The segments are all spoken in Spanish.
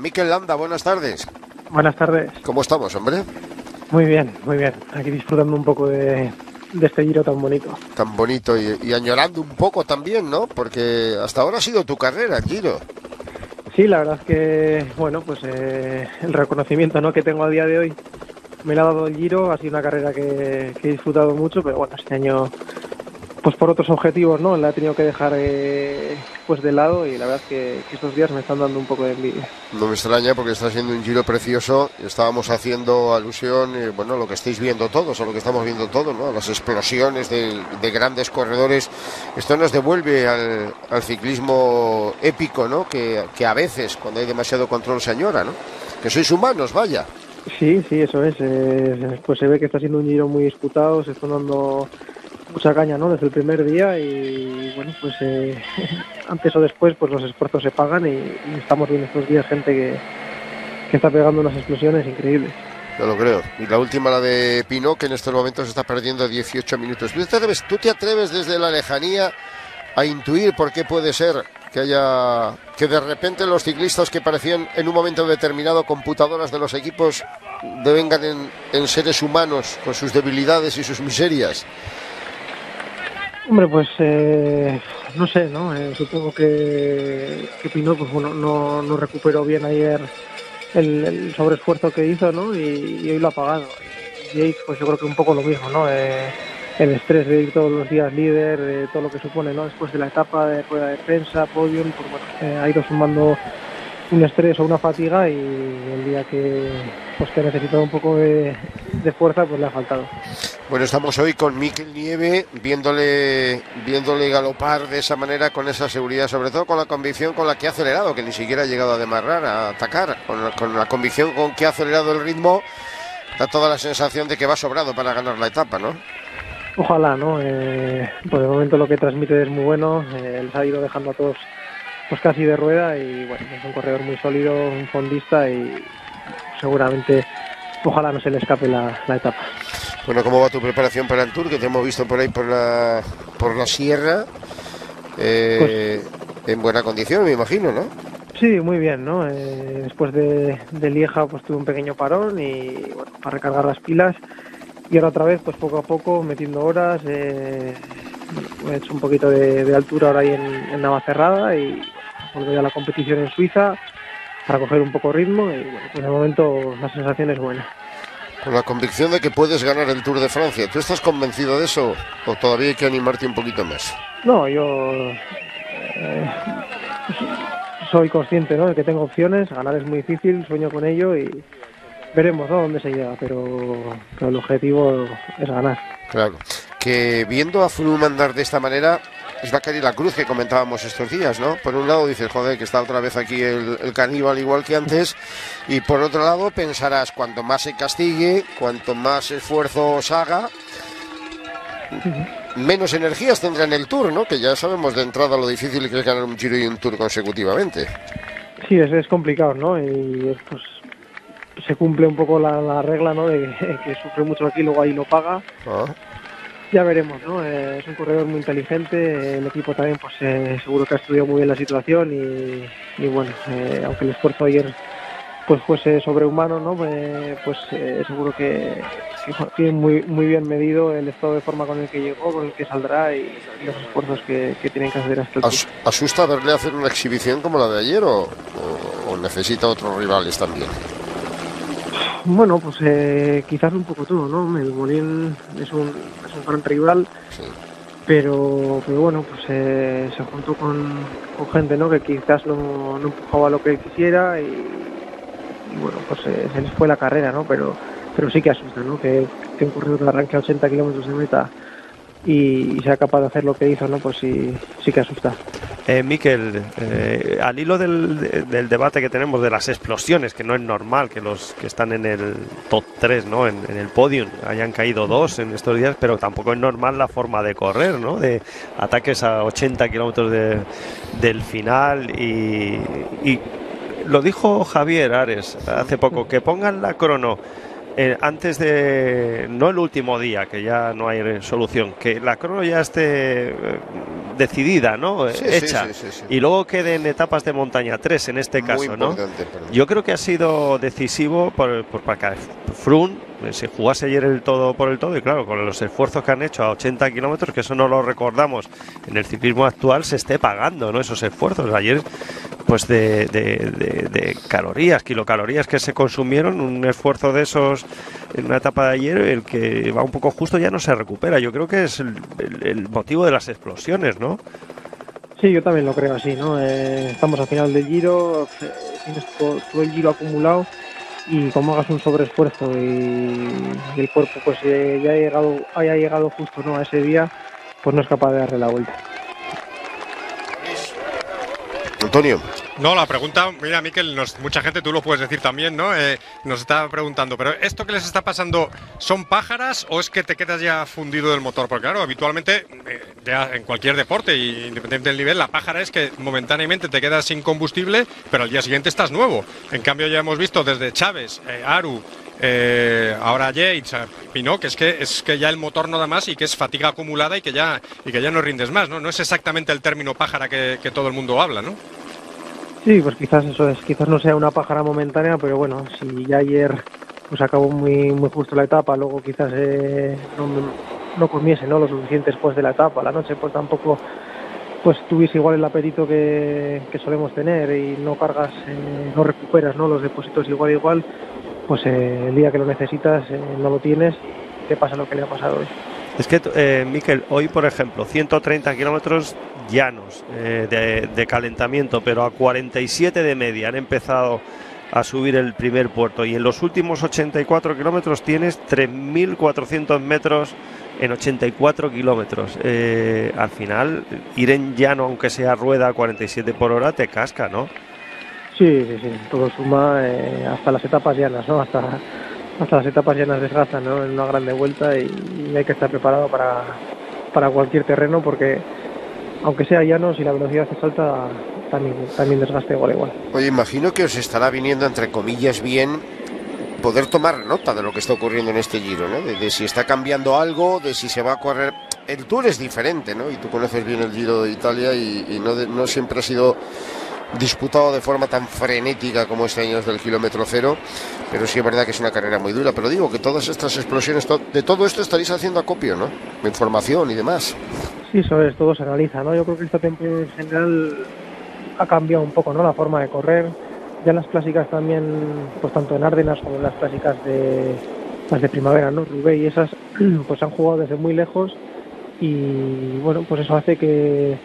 Miquel Landa, buenas tardes. Buenas tardes. ¿Cómo estamos, hombre? Muy bien, muy bien. Aquí disfrutando un poco de, este giro tan bonito. Tan bonito y, añorando un poco también, ¿no? Porque hasta ahora ha sido tu carrera, el giro. Sí, la verdad es que, bueno, pues eh, el reconocimiento ¿no? que tengo a día de hoy me lo ha dado el giro. Ha sido una carrera que, que he disfrutado mucho, pero bueno, este año pues por otros objetivos, ¿no? La he tenido que dejar eh, pues de lado y la verdad es que, estos días me están dando un poco de envidia. No me extraña porque está siendo un giro precioso. Estábamos haciendo alusión, eh, bueno, lo que estáis viendo todos, o lo que estamos viendo todos, ¿no? Las explosiones de, grandes corredores. Esto nos devuelve al, ciclismo épico, ¿no? Que, a veces, cuando hay demasiado control, se añora, ¿no? Que sois humanos, vaya. Sí, sí, eso es. Eh, pues se ve que está siendo un giro muy disputado, se están dando mucha caña ¿no? desde el primer día y bueno pues eh, antes o después pues los esfuerzos se pagan y, estamos viendo estos días gente que, que, está pegando unas explosiones increíbles. Yo lo creo. Y la última, la de Pino, que en estos momentos está perdiendo 18 minutos. ¿Tú te, atreves, ¿Tú te atreves desde la lejanía a intuir por qué puede ser que haya que de repente los ciclistas que parecían en un momento determinado computadoras de los equipos devengan en, en seres humanos con sus debilidades y sus miserias? Hombre, pues eh, no sé, ¿no? Eh, supongo que, que Pino pues, no, no recuperó bien ayer el, sobreesfuerzo que hizo, ¿no? Y, hoy lo ha pagado. Y pues yo creo que un poco lo mismo, ¿no? Eh, el estrés de ir todos los días líder, de todo lo que supone, ¿no? Después de la etapa de rueda de prensa, podium, pues bueno, ha ido sumando un estrés o una fatiga y el día que pues que necesitaba un poco de, fuerza pues le ha faltado. Bueno, estamos hoy con Miquel Nieve viéndole viéndole galopar de esa manera con esa seguridad, sobre todo con la convicción con la que ha acelerado, que ni siquiera ha llegado a demarrar, a atacar, con, la convicción con que ha acelerado el ritmo, da toda la sensación de que va sobrado para ganar la etapa, ¿no? Ojalá, ¿no? Eh, por el momento lo que transmite es muy bueno, eh, les ha ido dejando a todos pues casi de rueda y bueno, es un corredor muy sólido, un fondista y seguramente ojalá no se le escape la, etapa. Bueno, ¿cómo va tu preparación para el Tour? Que te hemos visto por ahí por la, por la sierra. Eh, en buena condición, me imagino, ¿no? Sí, muy bien, ¿no? Eh, después de, Lieja pues tuve un pequeño parón y bueno, para recargar las pilas y ahora otra vez pues poco a poco metiendo horas eh, he hecho un poquito de, altura ahora ahí en, en Navacerrada y volver a la competición en Suiza para coger un poco ritmo y bueno, pues de momento la sensación es buena. Con la convicción de que puedes ganar el Tour de Francia, ¿tú estás convencido de eso o todavía hay que animarte un poquito más? No, yo eh, soy consciente ¿no? de que tengo opciones, ganar es muy difícil, sueño con ello y veremos ¿no? dónde se llega, pero, pero el objetivo es ganar. Claro, que viendo a Froome andar de esta manera, es la la cruz que comentábamos estos días, ¿no? Por un lado dices, joder, que está otra vez aquí el, caníbal igual que antes, y por otro lado pensarás, cuanto más se castigue, cuanto más esfuerzos haga, menos energías tendrá en el Tour, ¿no? Que ya sabemos de entrada lo difícil que es ganar un Giro y un Tour consecutivamente. Sí, es, es complicado, ¿no? Y pues se cumple un poco la, regla, ¿no? De que, sufre mucho aquí, luego ahí lo paga. Ah ya veremos, ¿no? Eh, es un corredor muy inteligente, el equipo también pues eh, seguro que ha estudiado muy bien la situación y, bueno, eh, aunque el esfuerzo ayer pues fuese sobrehumano, ¿no? pues seguro que, tiene muy, muy bien medido el estado de forma con el que llegó, con el que saldrá y, los esfuerzos que, tienen que hacer hasta el ¿Asusta verle hacer una exhibición como la de ayer o necesita otros rivales también? Bueno, pues eh, quizás un poco todo, ¿no? El Molín es un, es un gran rival, pero, pero bueno, pues eh, se juntó con, gente, ¿no? Que quizás no, no empujaba lo que quisiera y, bueno, pues eh, se les fue la carrera, ¿no? Pero, pero sí que asusta, ¿no? Que, que un corredor que arranque a 80 kilómetros de meta y, sea capaz de hacer lo que hizo, ¿no? Pues sí, sí que asusta. Eh, Miquel, eh, al hilo del, del, debate que tenemos de las explosiones, que no es normal que los que están en el top 3, ¿no? En, el podium, hayan caído dos en estos días, pero tampoco es normal la forma de correr, ¿no? De ataques a 80 kilómetros de, del final y, y lo dijo Javier Ares hace poco, que pongan la crono eh, antes de, no el último día, que ya no hay solución, que la crono ya esté eh, decidida, ¿no? Hecha. y luego queden etapas de montaña, tres en este caso, ¿no? Yo creo que ha sido decisivo por, por para que Frun se jugase ayer el todo por el todo y claro, con los esfuerzos que han hecho a 80 kilómetros, que eso no lo recordamos en el ciclismo actual, se esté pagando, ¿no? Esos esfuerzos. Ayer, pues de, de, calorías, kilocalorías que se consumieron, un esfuerzo de esos en una etapa de ayer, el que va un poco justo ya no se recupera. Yo creo que es el, motivo de las explosiones, ¿no? Sí, yo también lo creo así, ¿no? Eh, estamos al final del giro, eh, tienes todo el giro acumulado y como hagas un sobreesfuerzo y, el cuerpo pues eh, ya llegado, haya llegado justo ¿no? a ese día, pues no es capaz de darle la vuelta. Antonio. No, la pregunta, mira, Miquel, mucha gente, tú lo puedes decir también, ¿no? Eh, nos está preguntando, pero ¿esto que les está pasando son pájaras o es que te quedas ya fundido del motor? Porque claro, habitualmente, eh, ya en cualquier deporte, independiente del nivel, la pájara es que momentáneamente te quedas sin combustible, pero al día siguiente estás nuevo. En cambio, ya hemos visto desde Chávez, eh, Aru, ahora Yates, Pino, que es que es que ya el motor no da más y que es fatiga acumulada y que ya y que ya no rindes más, ¿no? No es exactamente el término pájara que, todo el mundo habla, ¿no? Sí, pues quizás eso es, quizás no sea una pájara momentánea, pero bueno, si ya ayer pues acabó muy muy justo la etapa, luego quizás eh, no comiese ¿no? lo suficiente después de la etapa, la noche pues tampoco pues tuviese igual el apetito que, solemos tener y no cargas, eh, no recuperas ¿no? los depósitos igual igual, pues eh, el día que lo necesitas no lo tienes te pasa lo que le ha pasado hoy. Es que, eh, Miquel, hoy, por ejemplo, 130 kilómetros llanos eh, de, calentamiento, pero a 47 de media han empezado a subir el primer puerto y en los últimos 84 kilómetros tienes 3.400 metros en 84 kilómetros. Eh, al final, ir en llano, aunque sea rueda a 47 por hora, te casca, ¿no? Sí, sí, sí. Todo suma hasta las etapas llanas, ¿no? Hasta hasta las etapas llenas desgastan ¿no? en una grande vuelta y, hay que estar preparado para, para, cualquier terreno porque aunque sea llano, si la velocidad se salta, también, también desgaste igual igual. Oye, imagino que os estará viniendo, entre comillas, bien poder tomar nota de lo que está ocurriendo en este giro, ¿no? De, si está cambiando algo, de si se va a correr... El Tour es diferente, ¿no? Y tú conoces bien el Giro de Italia y, no, no siempre ha sido disputado de forma tan frenética como este año del kilómetro cero, pero sí es verdad que es una carrera muy dura. Pero digo que todas estas explosiones, de todo esto estaréis haciendo acopio, ¿no? información y demás. Sí, sobre todo se analiza, ¿no? Yo creo que esta temporada en general ha cambiado un poco, ¿no? La forma de correr. Ya las clásicas también, pues tanto en Ardenas como en las clásicas de las de primavera, ¿no? Rubé y esas, pues han jugado desde muy lejos y bueno, pues eso hace que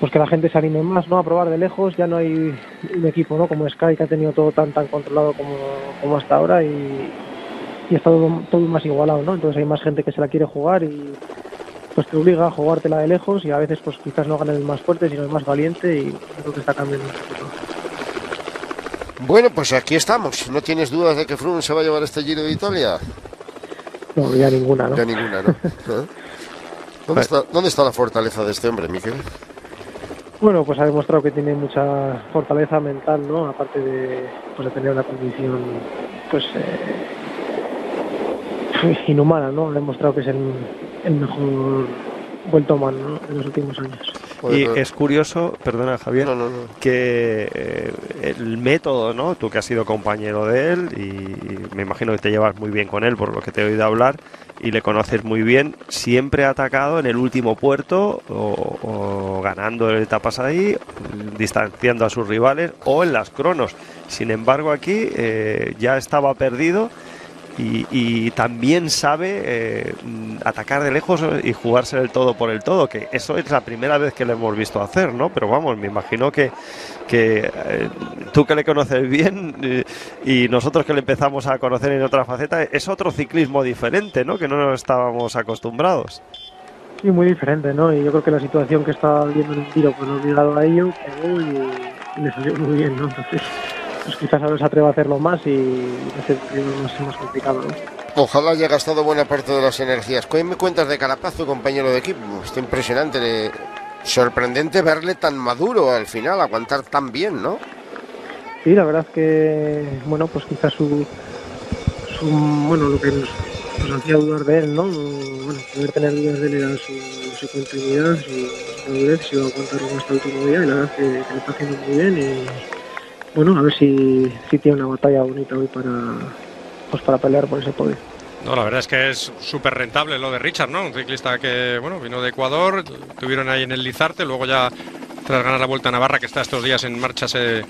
pues que la gente se anime más ¿no? a probar de lejos. Ya no hay un equipo ¿no? como Sky que ha tenido todo tan tan controlado como, como hasta ahora y, y está todo, más igualado. ¿no? Entonces hay más gente que se la quiere jugar y pues te obliga a jugártela de lejos y a veces pues quizás no gane el más fuerte sino el más valiente y creo que está cambiando Bueno, pues aquí estamos. ¿No tienes dudas de que Froome se va a llevar este Giro de Italia? No, ya ninguna, ¿no? Ya ninguna, ¿no? ¿Eh? ¿Dónde, está, ¿Dónde está la fortaleza de este hombre, Miquel? Bueno, pues ha demostrado que tiene mucha fortaleza mental, ¿no? Aparte de, pues de tener una condición, pues, eh, inhumana, ¿no? Ha demostrado que es el, el mejor vuelto ¿no? en los últimos años. Y es curioso, perdona Javier, que eh, el método, ¿no? Tú que has sido compañero de él y me imagino que te llevas muy bien con él por lo que te he oído hablar y le conoces muy bien, siempre ha atacado en el último puerto o, ganando etapas ahí, distanciando a sus rivales o en las cronos. Sin embargo aquí eh, ya estaba perdido y, también sabe eh, atacar de lejos y jugarse el todo por el todo, que eso es la primera vez que lo hemos visto hacer, ¿no? Pero vamos, me imagino que, que eh, tú que le conoces bien eh, y nosotros que le empezamos a conocer en otra faceta, es otro ciclismo diferente, ¿no? Que no nos estábamos acostumbrados. Sí, muy diferente, ¿no? Y yo creo que la situación que está viendo en el tiro, pues no obligado a ello, pegó y, le salió muy bien, ¿no? Entonces pues quizás ahora se atreva a hacerlo más y hace más, más complicado. Ojalá haya gastado buena parte de las energías. ¿Qué me cuentas de Carapazo, compañero de equipo? Está impresionante, sorprendente verle tan maduro al final, aguantar tan bien, ¿no? Sí, la verdad es que, bueno, pues quizás su, bueno, lo que nos, nos hacía dudar de él, ¿no? Bueno, poder tener dudas de él era su, su continuidad, su, madurez, si iba a aguantar hasta el último día y la verdad es que, que lo está haciendo muy bien y bueno, a ver si, si tiene una batalla bonita hoy para, pues para pelear por ese podio. No, la verdad es que es súper rentable lo de Richard, ¿no? Un ciclista que, bueno, vino de Ecuador, tuvieron ahí en el Lizarte, luego ya tras ganar la Vuelta a Navarra, que está estos días en marcha, se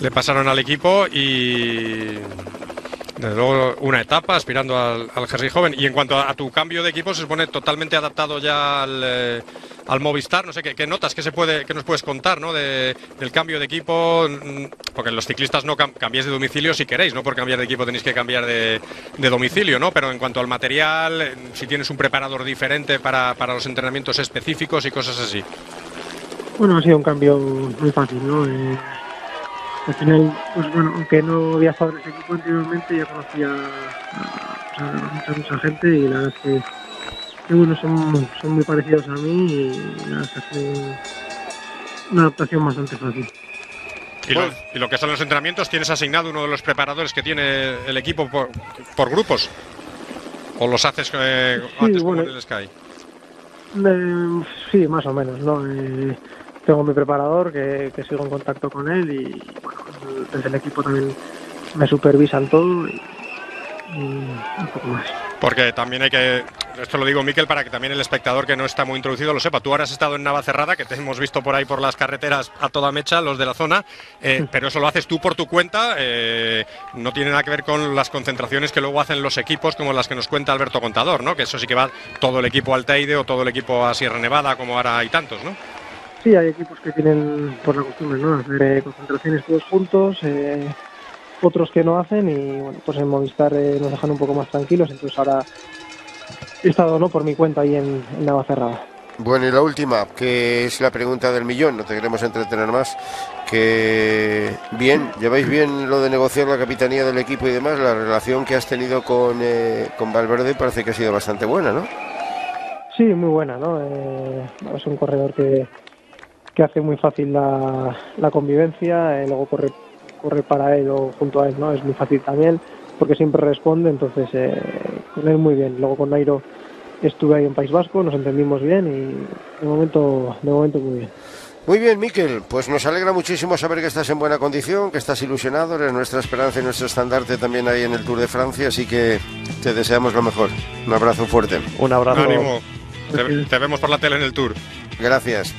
le pasaron al equipo y desde luego una etapa aspirando al, jersey joven. Y en cuanto a, a tu cambio de equipo, se supone totalmente adaptado ya al, eh, al Movistar. No sé qué, qué notas, qué se puede, qué nos puedes contar, ¿no? De- del cambio de equipo, mm, porque los ciclistas no cam- de domicilio si queréis, no por cambiar de equipo tenéis que cambiar de, de domicilio, ¿no? Pero en cuanto al material, si tienes un preparador diferente para, para los entrenamientos específicos y cosas así. Bueno, ha sido un cambio muy fácil, ¿no? Eh, al final, pues bueno, aunque no había estado en ese equipo anteriormente, ya conocía a, a mucha, mucha gente y la verdad es que, que, bueno, son, son muy parecidos a mí y sido una adaptación bastante fácil. Y lo, Bueno. y lo que son los entrenamientos, ¿tienes asignado uno de los preparadores que tiene el equipo por, por grupos? ¿O los haces eh, Sí, antes como bueno. en el Sky? Eh, sí, más o menos, ¿no? Eh, tengo mi preparador que, que sigo en contacto con él y bueno, desde el equipo también me supervisan todo y, y un poco más. Porque también hay que, esto lo digo Miquel para que también el espectador que no está muy introducido lo sepa. Tú ahora has estado en Navacerrada, que te hemos visto por ahí por las carreteras a toda mecha, los de la zona, eh, pero eso lo haces tú por tu cuenta, eh, no tiene nada que ver con las concentraciones que luego hacen los equipos como las que nos cuenta Alberto Contador, ¿no? Que eso sí que va todo el equipo al Teide o todo el equipo a Sierra Nevada, como ahora hay tantos, ¿no? Sí, hay equipos que tienen por la costumbre, ¿no? Hacer eh, concentraciones todos juntos, eh, otros que no hacen y bueno, pues en Movistar eh, nos dejan un poco más tranquilos, entonces ahora he estado, ¿no? Por mi cuenta ahí en, en Navacerrada. Bueno, y la última, que es la pregunta del millón, no te queremos entretener más, que bien, lleváis bien lo de negociar la capitanía del equipo y demás, la relación que has tenido con, eh, con Valverde parece que ha sido bastante buena, ¿no? Sí, muy buena, ¿no? Eh, es un corredor que, que hace muy fácil la, la convivencia, eh, luego corre, corre para él o junto a él, ¿no? Es muy fácil también, porque siempre responde, entonces eh, con él muy bien. Luego con Nairo estuve ahí en País Vasco, nos entendimos bien y de momento, de momento muy bien. Muy bien, Miquel, pues nos alegra muchísimo saber que estás en buena condición, que estás ilusionado, eres nuestra esperanza y nuestro estandarte también ahí en el Tour de Francia, así que te deseamos lo mejor. Un abrazo fuerte. Un abrazo. Ánimo. Te, te vemos por la tele en el Tour. Gracias.